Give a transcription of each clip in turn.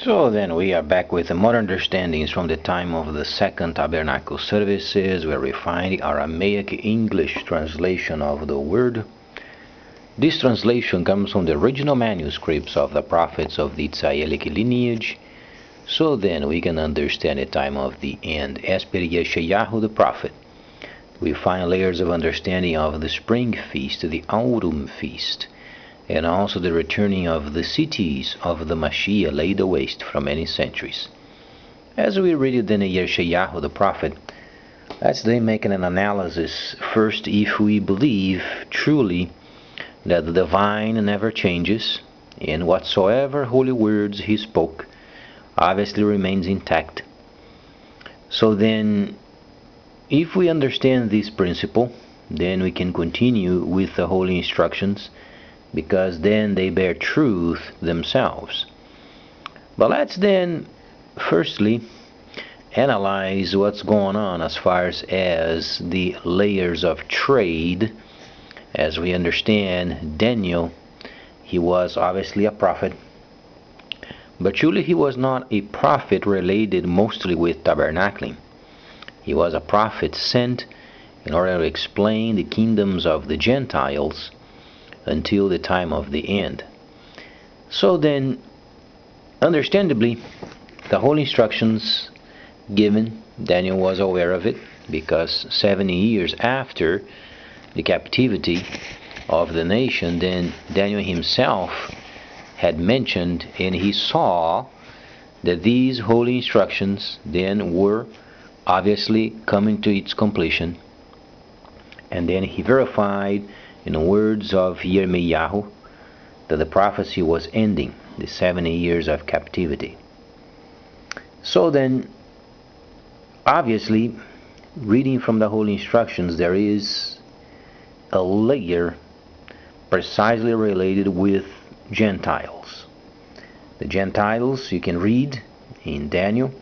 So then we are back with modern understandings from the time of the second tabernacle services where we find the Aramaic English translation of the word. This translation comes from the original manuscripts of the prophets of the Israelic lineage. So then we can understand the time of the end as per Yeshayahu the prophet. We find layers of understanding of the spring feast, the autumn feast and also the returning of the cities of the Mashiach laid waste from many centuries. As we read it in Yeshayahu the prophet, let's then make an analysis first if we believe truly that the divine never changes and whatsoever holy words he spoke obviously remains intact. So then if we understand this principle, then we can continue with the holy instructions because then they bear truth themselves. But let's then, firstly, analyze what's going on as far as the layers of trade. As we understand, Daniel, he was obviously a prophet, but truly he was not a prophet related mostly with tabernacling. He was a prophet sent in order to explain the kingdoms of the Gentiles until the time of the end. So then, understandably, the whole instructions given, Daniel was aware of it because 70 years after the captivity of the nation, then Daniel himself had mentioned and he saw that these holy instructions then were obviously coming to its completion. And then he verified in the words of Yirmiyahu, that the prophecy was ending the 70 years of captivity. So then, obviously, reading from the Holy Instructions, there is a layer precisely related with Gentiles. The Gentiles you can read in Daniel,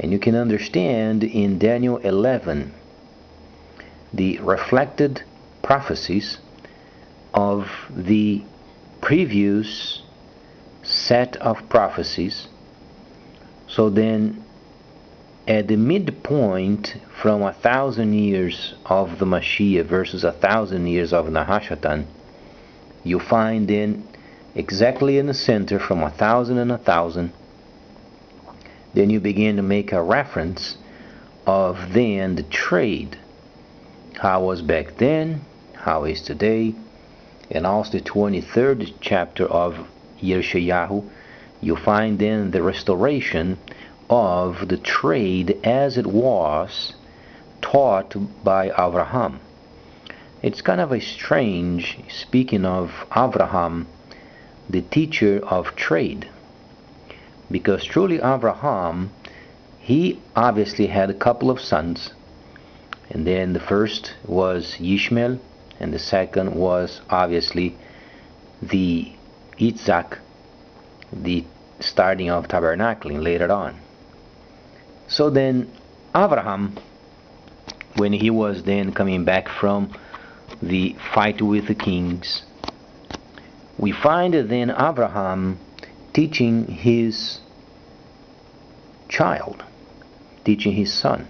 and you can understand in Daniel 11 the reflected prophecies of the previous set of prophecies. So then, at the midpoint from a thousand years of the Mashiach versus a thousand years of Nahashatan, you find then exactly in the center from a thousand and a thousand, then you begin to make a reference of then the trade. How was back then, how is today. And also the 23rd chapter of Yeshayahu, you find then the restoration of the trade as it was taught by Abraham. It's kind of a strange, speaking of Abraham, the teacher of trade, because truly Abraham, he obviously had a couple of sons, and then the first was Ishmael, and the second was obviously the Isaac, the starting of tabernacling later on. So then Abraham, when he was then coming back from the fight with the kings, we find then Abraham teaching his child, teaching his son.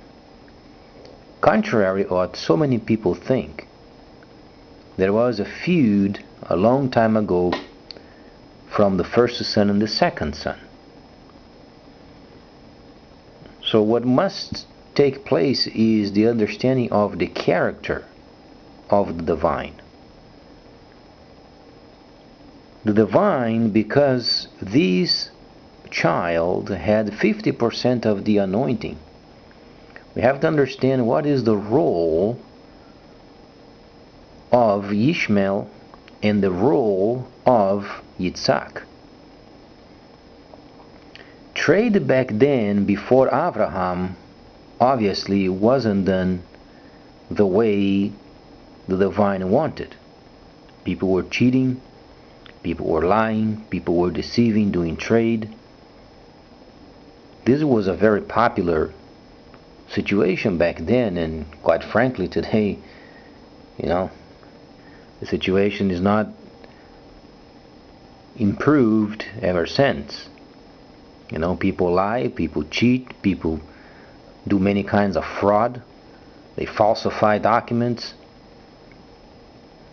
Contrary to what so many people think, there was a feud a long time ago from the first son and the second son. So, what must take place is the understanding of the character of the divine. The divine, because this child had 50% of the anointing, we have to understand what is the role of Ishmael and the role of Yitzhak. Trade back then, before Abraham, obviously wasn't done the way the divine wanted. People were cheating, people were lying, people were deceiving, doing trade. This was a very popular situation back then, and quite frankly, today, you know, the situation is not improved ever since. You know, people lie, people cheat, people do many kinds of fraud. They falsify documents.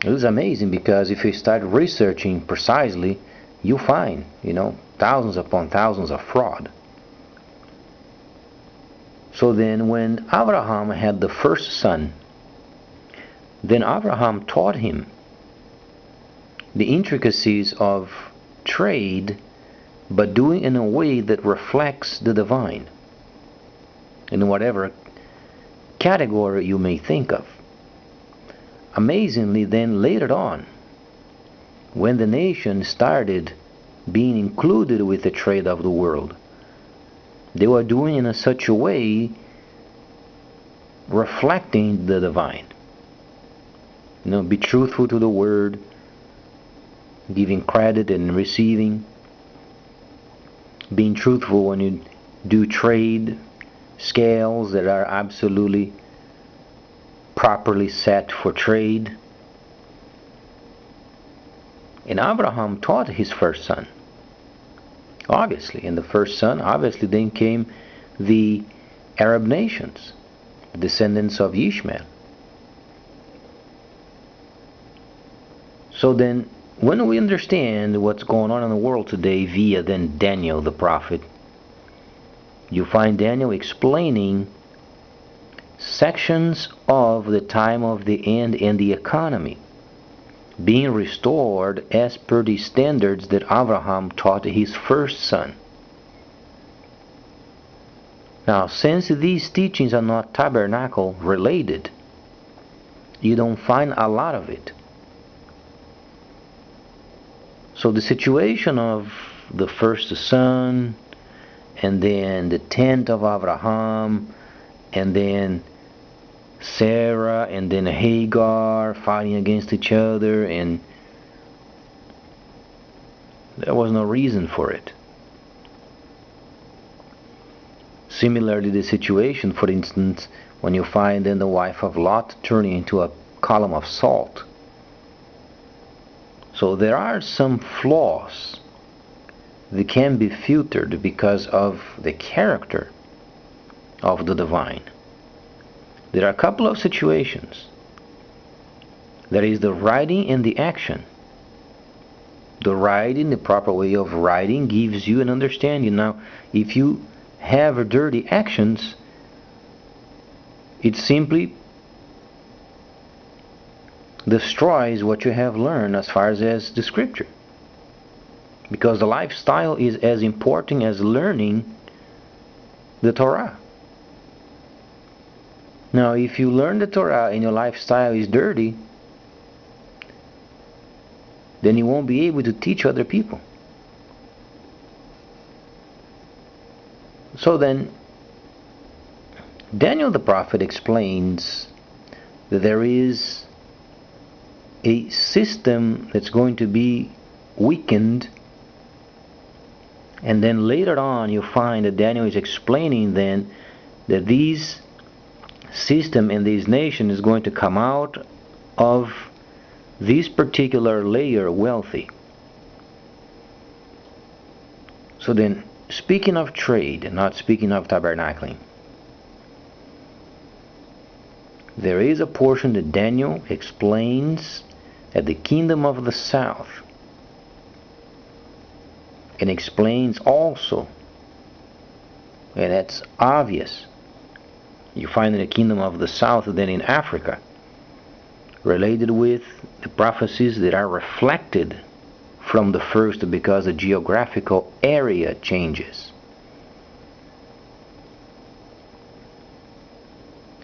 It was amazing because if you start researching precisely, you find, you know, thousands upon thousands of fraud. So then when Abraham had the first son, then Abraham taught him the intricacies of trade, but doing in a way that reflects the divine in whatever category you may think of. Amazingly, then later on, when the nation started being included with the trade of the world, they were doing in a such a way reflecting the divine. You know, be truthful to the word, giving credit and receiving, being truthful when you do trade, scales that are absolutely properly set for trade. And Abraham taught his first son. Obviously, and the first son, obviously, then came the Arab nations, descendants of Ishmael. So then, when we understand what's going on in the world today via then Daniel the prophet, you find Daniel explaining sections of the time of the end and the economy being restored as per the standards that Abraham taught his first son. Now, since these teachings are not tabernacle related, you don't find a lot of it. So the situation of the first son, and then the tent of Abraham, and then Sarah, and then Hagar fighting against each other, and there was no reason for it. Similarly, the situation, for instance, when you find then the wife of Lot turning into a column of salt. So there are some flaws that can be filtered because of the character of the divine. There are a couple of situations. There is the writing and the action. The writing, the proper way of writing, gives you an understanding. Now, if you have dirty actions, it simply destroys what you have learned as far as, as the scripture because the lifestyle is as important as learning the Torah. Now, if you learn the Torah and your lifestyle is dirty, then you won't be able to teach other people. So then, Daniel the prophet explains that there is a system that's going to be weakened and then later on you find that Daniel is explaining then that these system and this nation is going to come out of this particular layer wealthy. So then, speaking of trade, and not speaking of tabernacling, there is a portion that Daniel explains that the kingdom of the south and explains also, and that's obvious. You find in the kingdom of the south than in Africa, related with the prophecies that are reflected from the first because the geographical area changes.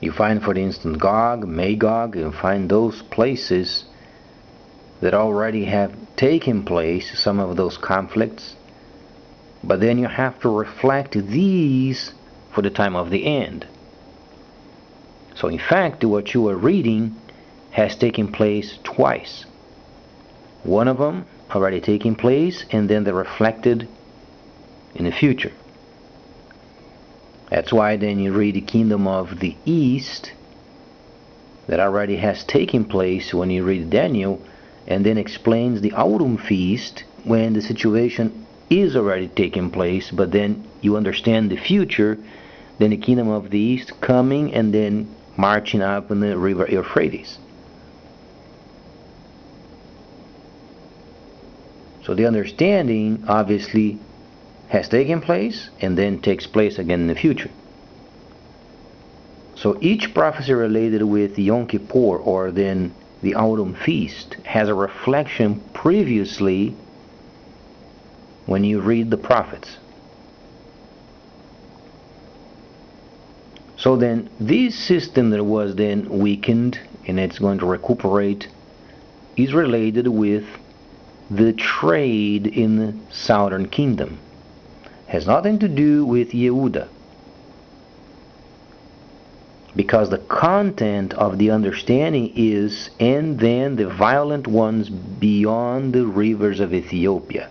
You find, for instance, Gog, Magog, you find those places that already have taken place, some of those conflicts, but then you have to reflect these for the time of the end. So in fact, what you are reading has taken place twice. One of them already taking place and then they're reflected in the future. That's why then you read the kingdom of the east that already has taken place when you read Daniel and then explains the autumn feast when the situation is already taking place, but then you understand the future, then the kingdom of the east coming and then marching up in the river Euphrates. So the understanding obviously has taken place and then takes place again in the future. So each prophecy related with Yom Kippur or then the autumn feast has a reflection previously when you read the prophets. So then this system that was then weakened and it's going to recuperate is related with the trade in the southern kingdom. Has nothing to do with Yehuda because the content of the understanding is and then the violent ones beyond the rivers of Ethiopia.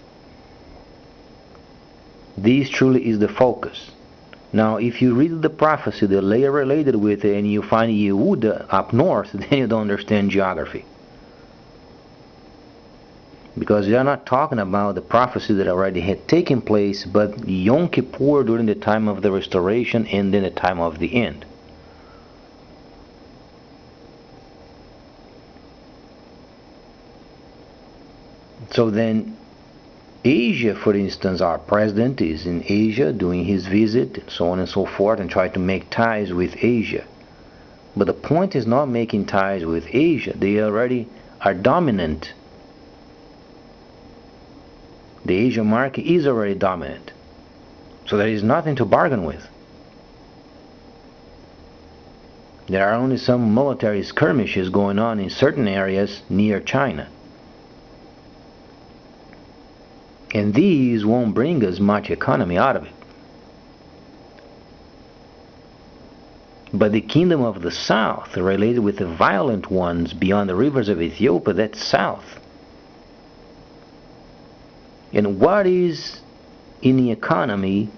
This truly is the focus. Now, if you read the prophecy, the layer related with it, and you find Yehuda up north, then you don't understand geography. Because they are not talking about the prophecy that already had taken place, but Yom Kippur during the time of the restoration and then the time of the end. So then, Asia, for instance, our president is in Asia doing his visit, and so on and so forth, and try to make ties with Asia. But the point is not making ties with Asia. They already are dominant. The Asia market is already dominant. So there is nothing to bargain with. There are only some military skirmishes going on in certain areas near China. And these won't bring us much economy out of it. But the kingdom of the south, related with the violent ones beyond the rivers of Ethiopia, that's south. And what is in the economy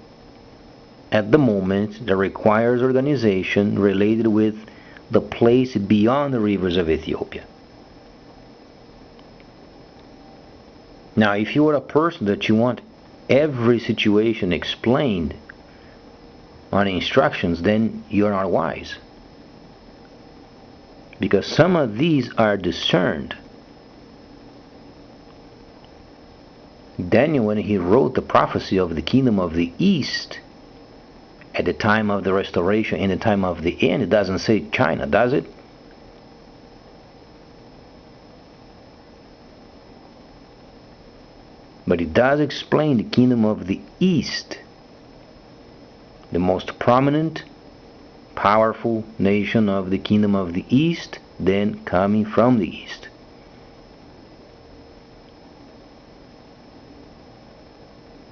at the moment that requires organization related with the place beyond the rivers of Ethiopia? Now, if you are a person that you want every situation explained on instructions, then you're not wise. Because some of these are discerned. Daniel, when he wrote the prophecy of the kingdom of the east, at the time of the restoration, in the time of the end, it doesn't say China, does it? But it does explain the kingdom of the East, the most prominent, powerful nation of the kingdom of the East, then coming from the East.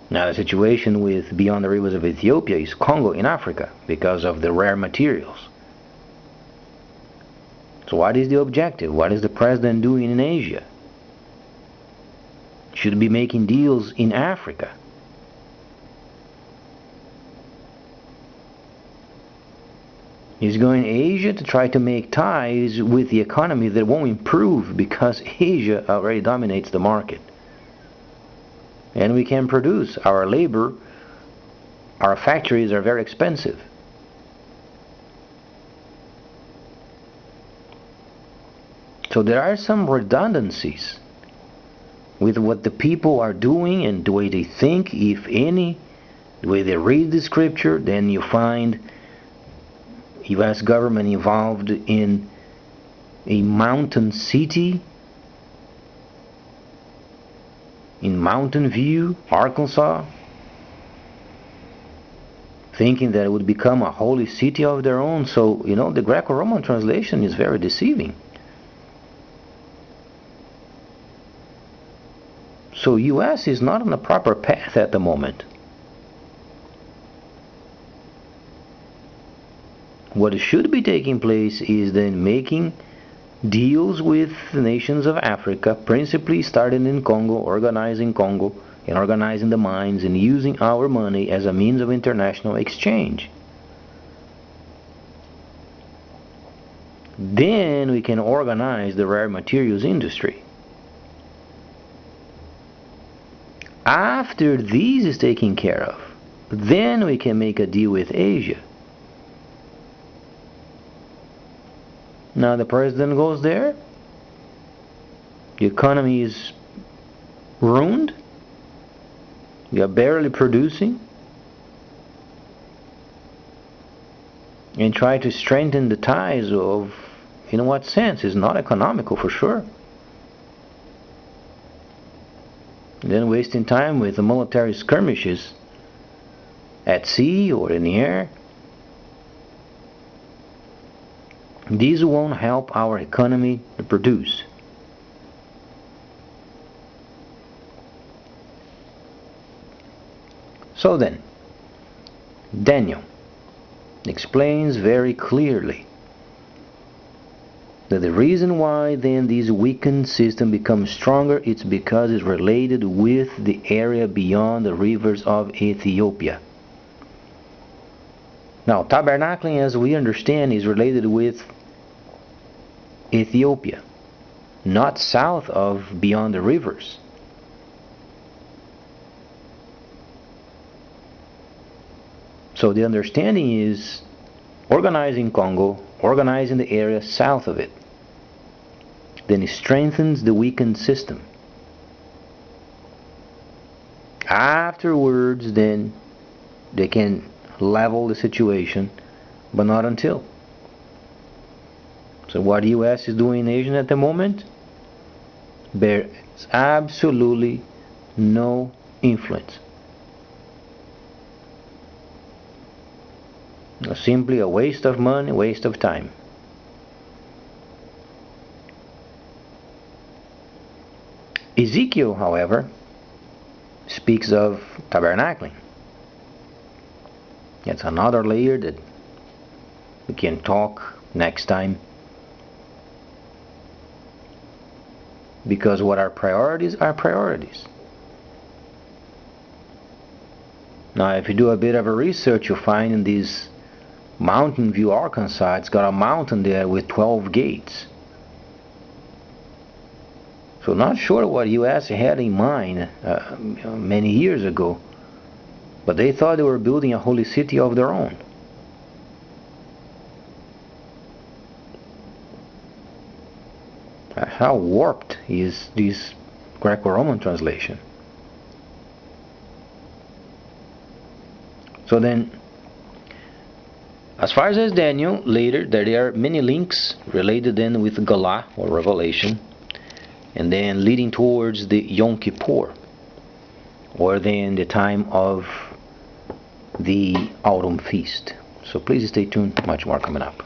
Now the situation with beyond the rivers of Ethiopia is Congo in Africa because of the rare materials. So what is the objective? What is the president doing in Asia? Should be making deals in Africa. He's going to Asia to try to make ties with the economy that won't improve because Asia already dominates the market. And we can produce. Our labor, our factories are very expensive. So there are some redundancies with what the people are doing and the way they think, if any, the way they read the scripture, then you find U.S. government involved in a mountain city in Mountain View, Arkansas, thinking that it would become a holy city of their own. So, you know, the Greco-Roman translation is very deceiving. So US is not on the proper path at the moment. What should be taking place is then making deals with the nations of Africa, principally starting in Congo, organizing Congo, and organizing the mines and using our money as a means of international exchange. Then we can organize the rare materials industry. After these is taken care of, then we can make a deal with Asia. Now the president goes there, the economy is ruined, you are barely producing, and try to strengthen the ties of, in what sense? It's not economical for sure. Then wasting time with the military skirmishes at sea or in the air. These won't help our economy to produce. So then, Daniel explains very clearly that the reason why then this weakened system becomes stronger it's because it's related with the area beyond the rivers of Ethiopia. Now, tabernacling, as we understand, is related with Ethiopia, not south of beyond the rivers. So the understanding is organizing Congo, organizing the area south of it. Then it strengthens the weakened system. Afterwards, then they can level the situation, but not until. So what U.S. is doing in Asia at the moment, bears absolutely no influence. simply a waste of money, waste of time. Ezekiel, however, speaks of tabernacling. It's another layer that we can talk next time. Because what are priorities are priorities. Now, if you do a bit of a research, you'll find in these Mountain View, Arkansas, it's got a mountain there with 12 gates. So not sure what U.S. had in mind uh, many years ago, but they thought they were building a holy city of their own. How warped is this Greco-Roman translation? So then, as far as Daniel, later there are many links related then with Galah or Revelation, and then leading towards the Yom Kippur, or then the time of the autumn feast. So please stay tuned, much more coming up.